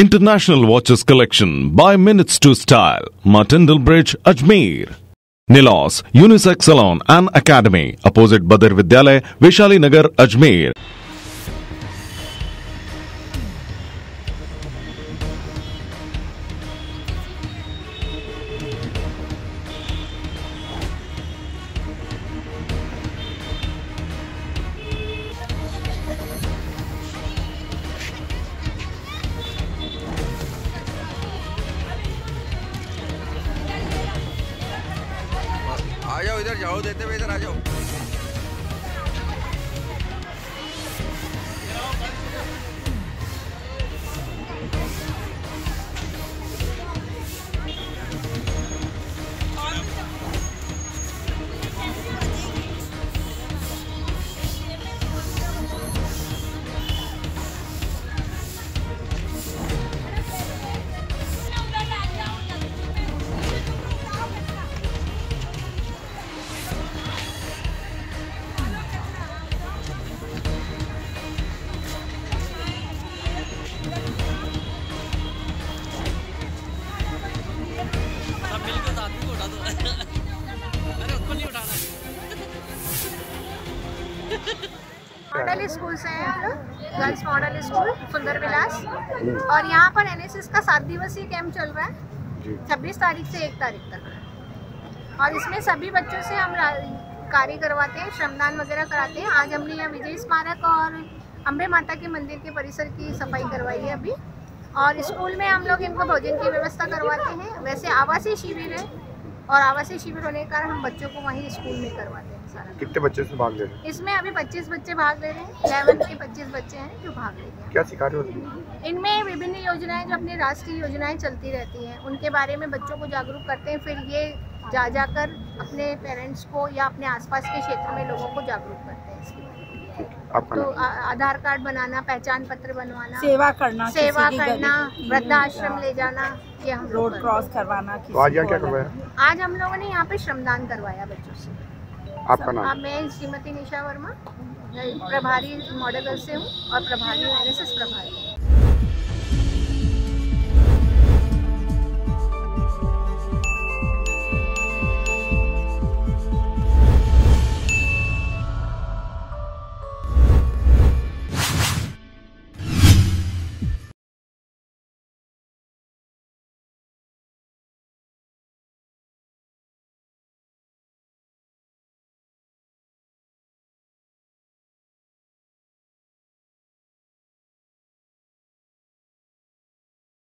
International Watches Collection by Minutes to Style, Martindale Bridge, Ajmer. Nilos, Unisex Salon and Academy, opposite Badr Vidyalay, Vishali Nagar, Ajmer. इधर जाओ देते हुए इधर आ जाओ। उठा दो अरे उसको नहीं उठाना मॉडल स्कूल से हैं हम लोग गर्ल्स मॉडल स्कूल सुंदर विलास। और यहाँ पर एनएसएस का सात दिवसीय कैंप चल रहा है। छब्बीस तारीख से एक तारीख तक। और इसमें सभी बच्चों से हम कार्य करवाते हैं श्रमदान वगैरह कराते हैं। आज हमने यहाँ विजय स्मारक और अम्बे माता के मंदिर के परिसर की सफ़ाई करवाई है अभी। और स्कूल में हम लोग इनको भोजन की व्यवस्था करवाते हैं। वैसे आवासीय शिविर है। और आवासीय शिविर होने के कारण हम बच्चों को वहीं स्कूल में करवाते हैं सारा। कितने बच्चे इसमें भाग ले रहे हैं? इसमें अभी 25 बच्चे भाग ले रहे हैं। इलेवन के 25 बच्चे हैं जो भाग ले रहे हैं। क्या सिखा रहे हो इनमें विभिन्न योजनाएँ जो अपनी राष्ट्रीय योजनाएँ चलती रहती हैं उनके बारे में बच्चों को जागरूक करते हैं। फिर ये जा जाकर अपने पेरेंट्स को या अपने आसपास के क्षेत्र में लोगों को जागरूक करते हैं इसके बारे में। तो आधार कार्ड बनाना पहचान पत्र बनवाना सेवा करना सेवा करना वृद्धाश्रम ले जाना। ये रोड क्रॉस करवाना तो आज यहाँ क्या को करवाया? आज हम लोगों ने यहाँ पे श्रमदान करवाया बच्चों से। आपका नाम? मैं श्रीमती निशा वर्मा प्रभारी मॉडल से हूँ और प्रभारी एन प्रभारी